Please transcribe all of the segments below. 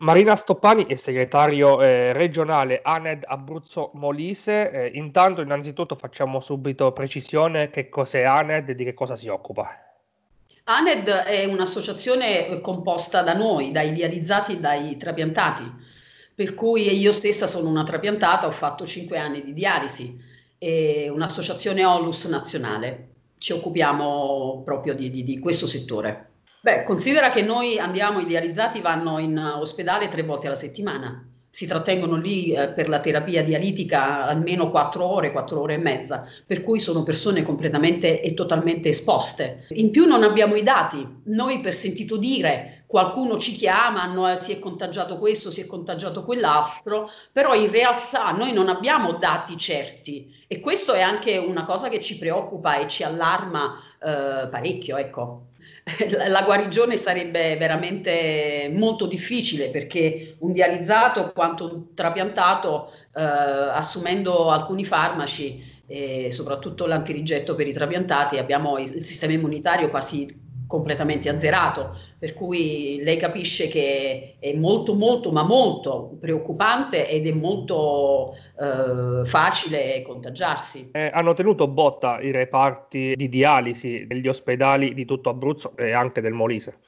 Marina Stoppani è segretario eh, regionale ANED Abruzzo Molise. Eh, intanto, innanzitutto, facciamo subito precisione che cos'è ANED e di che cosa si occupa. ANED è un'associazione composta da noi, dai dializzati e dai trapiantati, per cui io stessa sono una trapiantata, ho fatto cinque anni di dialisi, è un'associazione OLUS nazionale. Ci occupiamo proprio di, di, di questo settore. Beh, considera che noi andiamo, i dializzati vanno in ospedale tre volte alla settimana. Si trattengono lì eh, per la terapia dialitica almeno quattro ore, quattro ore e mezza, per cui sono persone completamente e totalmente esposte. In più non abbiamo i dati. Noi per sentito dire qualcuno ci chiama, no, si è contagiato questo, si è contagiato quell'altro, però in realtà noi non abbiamo dati certi e questo è anche una cosa che ci preoccupa e ci allarma eh, parecchio, ecco. la guarigione sarebbe veramente molto difficile perché un dializzato quanto un trapiantato eh, assumendo alcuni farmaci e soprattutto l'antirigetto per i trapiantati abbiamo il sistema immunitario quasi completamente azzerato, per cui lei capisce che è molto molto ma molto preoccupante ed è molto eh, facile contagiarsi. Eh, hanno tenuto botta i reparti di dialisi degli ospedali di tutto Abruzzo e anche del Molise.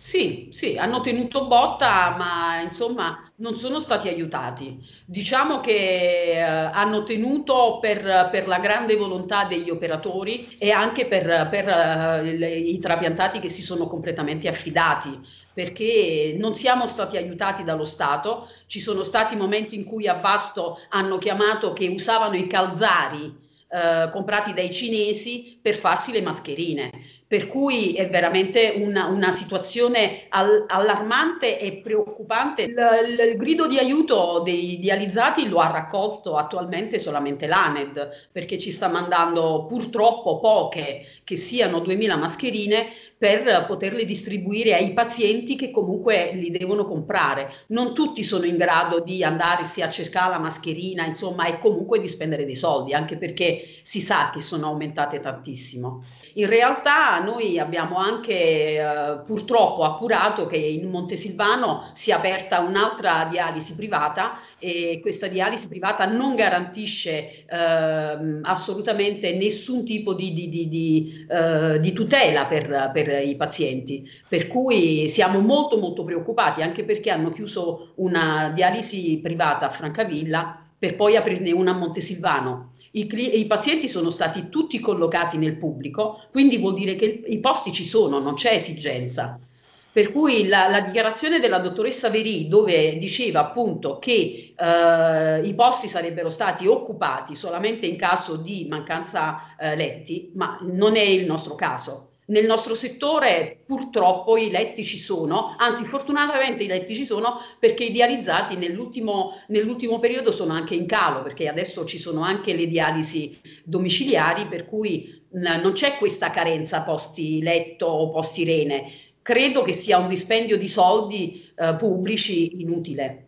Sì, sì, hanno tenuto botta, ma insomma non sono stati aiutati. Diciamo che eh, hanno tenuto per, per, la grande volontà degli operatori e anche per, per uh, le, i trapiantati che si sono completamente affidati, perché non siamo stati aiutati dallo Stato. Ci sono stati momenti in cui a Vasto hanno chiamato che usavano i calzari eh, comprati dai cinesi per farsi le mascherine per cui è veramente una, una situazione all, allarmante e preoccupante. Il, il, il, grido di aiuto dei dializzati lo ha raccolto attualmente solamente l'ANED, perché ci sta mandando purtroppo poche, che siano 2000 mascherine, per poterle distribuire ai pazienti che comunque li devono comprare. Non tutti sono in grado di andarsi a cercare la mascherina, insomma, e comunque di spendere dei soldi, anche perché si sa che sono aumentate tantissimo. In realtà noi abbiamo anche eh, purtroppo appurato che in Montesilvano si è aperta un'altra dialisi privata e questa dialisi privata non garantisce eh, assolutamente nessun tipo di, di, di, di eh, tutela per, per i pazienti. Per cui siamo molto molto preoccupati anche perché hanno chiuso una dialisi privata a Francavilla per poi aprirne una a Montesilvano. I, I, pazienti sono stati tutti collocati nel pubblico, quindi vuol dire che i posti ci sono, non c'è esigenza. Per cui la, la dichiarazione della dottoressa Verì, dove diceva appunto che eh, i posti sarebbero stati occupati solamente in caso di mancanza eh, letti, ma non è il nostro caso. Nel nostro settore purtroppo i letti ci sono, anzi fortunatamente i letti ci sono perché i dializzati nell'ultimo, nell'ultimo periodo sono anche in calo perché adesso ci sono anche le dialisi domiciliari per cui non c'è questa carenza posti letto o posti rene. Credo che sia un dispendio di soldi eh, pubblici inutile.